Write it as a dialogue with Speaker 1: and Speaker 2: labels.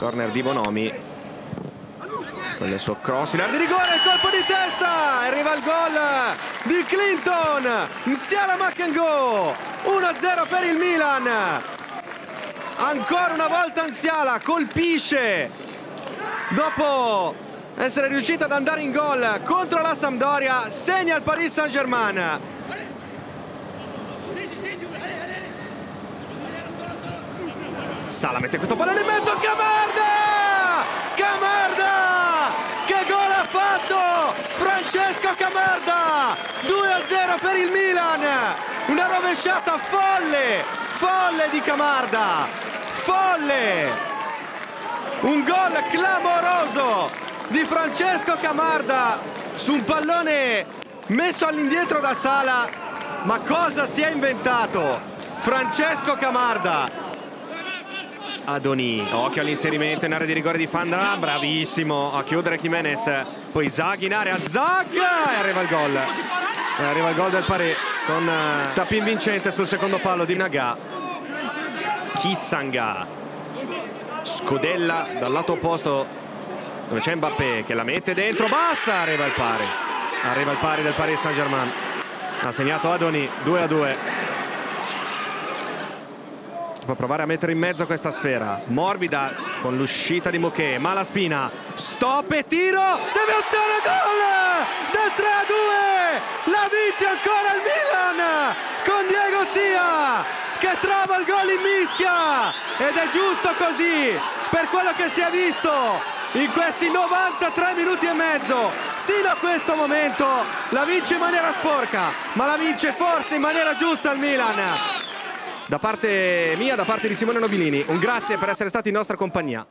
Speaker 1: corner di Bonomi. Con il suo cross in area di rigore il colpo di testa! Arriva il gol di Clinton! Nsiala Makengo 1-0 per il Milan! Ancora una volta Nsiala colpisce dopo essere riuscita ad andare in gol contro la Sampdoria segna il Paris Saint-Germain Sala mette questo pallone in mezzo Camarda Camarda che gol ha fatto Francesco Camarda 2-0 per il Milan! Una rovesciata folle folle di Camarda folle! Un gol clamoroso di Francesco Camarda su un pallone messo all'indietro da Sala. Ma cosa si è inventato? Francesco Camarda Adoni, occhio all'inserimento in area di rigore di Fandra, bravissimo. A chiudere Jimenez, poi Zag in area, Zag e arriva il gol, e arriva il gol del Paré con uh, Tapin vincente sul secondo palo di Naga, Kissanga, Scodella dal lato opposto dove c'è Mbappé che la mette dentro, bassa, arriva il pari, arriva il pari del Paris Saint-Germain, ha segnato Adoni 2 a 2 può provare a mettere in mezzo questa sfera. Morbida con l'uscita di Moquet mala spina. Stop e tiro. Deviazione gol del 3 a 2 la vince ancora il Milan con Diego Sia che trova il gol in mischia. Ed è giusto così per quello che si è visto in questi 93 minuti e mezzo. Sino a questo momento la vince in maniera sporca ma la vince forse in maniera giusta il Milan da parte mia, da parte di Simone Nobilini, un grazie per essere stati in nostra compagnia.